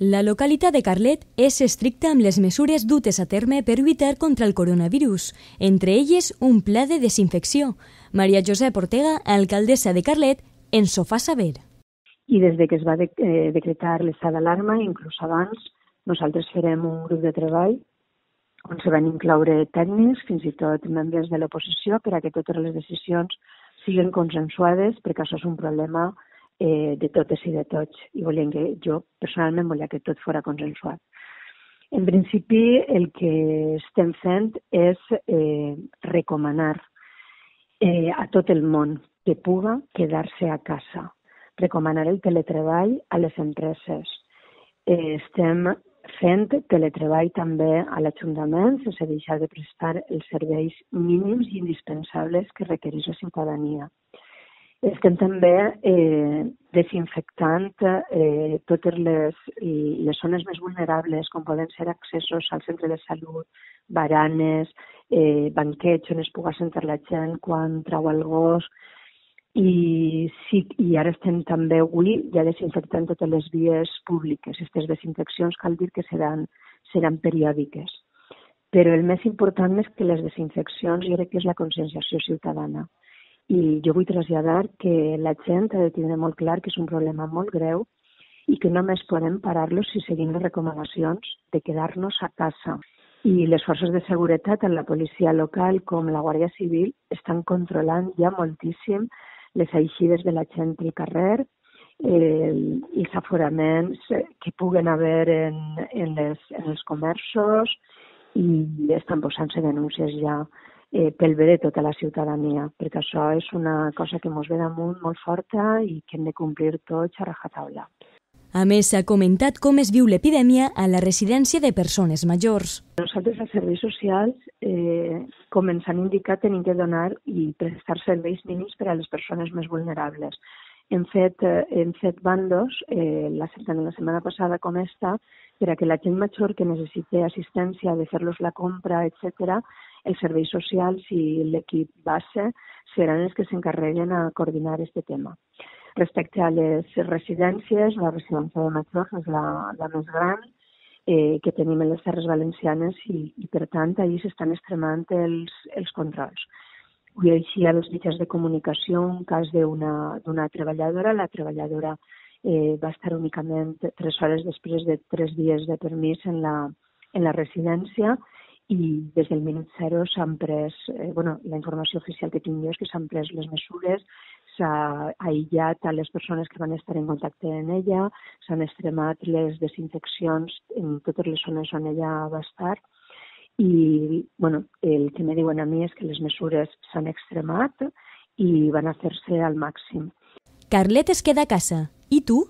La localitat de Carlet és estricta amb les mesures dutes a terme per lluitar contra el coronavirus, entre elles un pla de desinfecció. Maria Josep Ortega, alcaldessa de Carlet, ens ho fa saber. I des de que es va de, eh, decretar l'estat d'alarma, inclús abans, nosaltres farem un grup de treball on se van incloure tècnics, fins i tot membres de l'oposició, per a que totes les decisions siguin consensuades, perquè això és un problema eh, de totes i de tots. I volien que jo, personalment, volia que tot fora consensuat. En principi, el que estem fent és eh, recomanar eh, a tot el món que puga quedar-se a casa, recomanar el teletreball a les empreses. Eh, estem fent teletreball també a l'Ajuntament sense deixar de prestar els serveis mínims i indispensables que requereix la ciutadania. Estem també eh, desinfectant eh, totes les, les zones més vulnerables, com poden ser accessos al centre de salut, baranes, eh, banquets on es pugui sentar la gent quan trau el gos, i, sí, i ara estem també avui ja desinfectant totes les vies públiques. Aquestes desinfeccions cal dir que seran, seran periòdiques. Però el més important és que les desinfeccions jo crec que és la conscienciació ciutadana. I jo vull traslladar que la gent ha de tenir molt clar que és un problema molt greu i que només podem parar-lo si seguim les recomanacions de quedar-nos a casa. I les forces de seguretat, tant la policia local com la Guàrdia Civil, estan controlant ja moltíssim les eixides de la gent al carrer, eh, els aforaments que puguen haver en, en, les, en els comerços i estan posant-se denúncies ja eh, pel bé de tota la ciutadania, perquè això és una cosa que ens ve damunt molt forta i que hem de complir tots a rajatabla. A més, s'ha comentat com es viu l'epidèmia a la residència de persones majors. Nosaltres, als serveis socials, eh, com ens han indicat, tenim que donar i prestar serveis mínims per a les persones més vulnerables. Hem fet, eh, hem fet bandos, eh, la, tant la setmana passada com esta, per a que la gent major que necessite assistència de fer-los la compra, etc., els serveis socials i l'equip base seran els que s'encarreguen a coordinar aquest tema. Respecte a les residències, la residència de Majors és la, la més gran eh, que tenim en les Terres Valencianes i, i per tant, ahir s'estan extremant els, els controls. Vull així als mitjans de comunicació un cas d'una treballadora. La treballadora eh, va estar únicament tres hores després de tres dies de permís en la, en la residència i des del minut zero s'han pres, eh, bueno, la informació oficial que tinc jo és que s'han pres les mesures, s'ha aïllat a les persones que van estar en contacte amb ella, s'han extremat les desinfeccions en totes les zones on ella va estar i bueno, el que me diuen a mi és que les mesures s'han extremat i van a fer-se al màxim. Carlet es queda a casa. I tu?